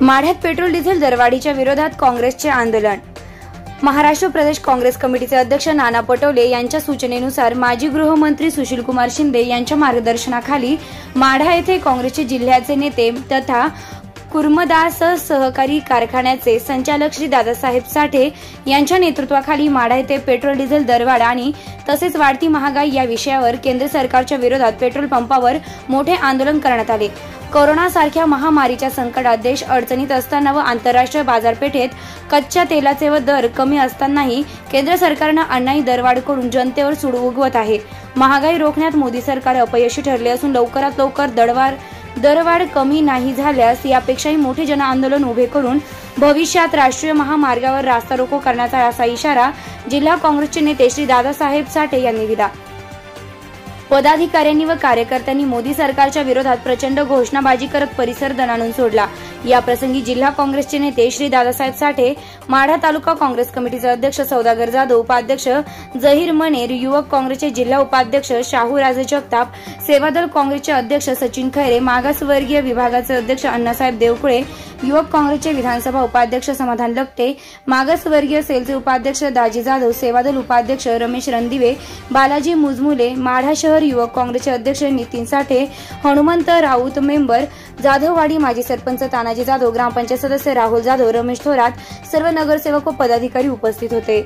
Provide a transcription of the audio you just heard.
माढ्यात petrol diesel दरवाढीच्या विरोधात काँग्रेसचे आंदोलन. महाराष्ट्र प्रदेश काँग्रेस कमिटीचे अध्यक्ष नाना पटोले यांच्या सूचनेनुसार माजी गृहमंत्री सुशीलकुमार शिंदे यांच्या मार्गदर्शनाखाली माढा येथे काँग्रेसचे जिल्ह्याचे नेते तथा कुर्मदास सहकारी कारखान्याचे संचालक श्री दादासाहेब साठे यांच्या नेतृत्वाखाली माढा येथे पेट्रोल डिझेल दरवाढ आणि तसेच वाढती महागाई या विषयावर केंद्र सरकारच्या विरोधात पेट्रोल पंपावर मोठे आंदोलन करण्यात आले. कोरोना सारख्या महामारीच्या संकटात देश अडचणीत असताना व आंतरराष्ट्रीय बाजारपेठेत कच्च्या तेलाचे व दर कमी असतानाही केंद्र सरकारनं अण्णाई दरवाढ करून जनतेवर सुड उगवत आहे. महागाई रोखण्यात मोदी सरकार अपयशी ठरले असून लवकरात लवकर दरवाढ दरवाढ कमी नाही झाल्यास यापेक्षाही मोठे जन आंदोलन उभे करून भविष्यात राष्ट्रीय महामार्गावर रास्ता रोको करण्याचा असा इशारा जिल्हा काँग्रेसचे नेते श्री दादासाहेब साठे यांनी दिला. पदाधिकाऱ्यांनी व कार्यकर्त्यांनी मोदी सरकारच्या विरोधात प्रचंड घोषणाबाजी करत परिसर दणाणून सोडला. याप्रसंगी जिल्हा काँग्रेसचे नेते श्री दादासाहेब साठे माढा तालुका काँग्रेस कमिटीचे अध्यक्ष सौदागर जाधव उपाध्यक्ष जहीर मनेर युवक काँग्रेसचे जिल्हा उपाध्यक्ष शाहू राजे जगताप सेवादल काँग्रेसचे अध्यक्ष सचिन खैरे मागासवर्गीय विभागाचे अध्यक्ष अण्णासाहेब देवकुळे युवक काँग्रेसचे विधानसभा उपाध्यक्ष समाधान लकटे मागासवर्गीय सेलचे उपाध्यक्ष दाजी जाधव सेवादल उपाध्यक्ष रमेश रणदिवे बालाजी मुजमुले माढा शहर युवक काँग्रेसचे अध्यक्ष नितीन साठे हनुमंत राऊत मेंबर जाधववाडी माजी सरपंच तानाजी जाधव ग्रामपंचायत सदस्य राहुल जाधव रमेश थोरात सर्व नगरसेवक व पदाधिकारी उपस्थित होते.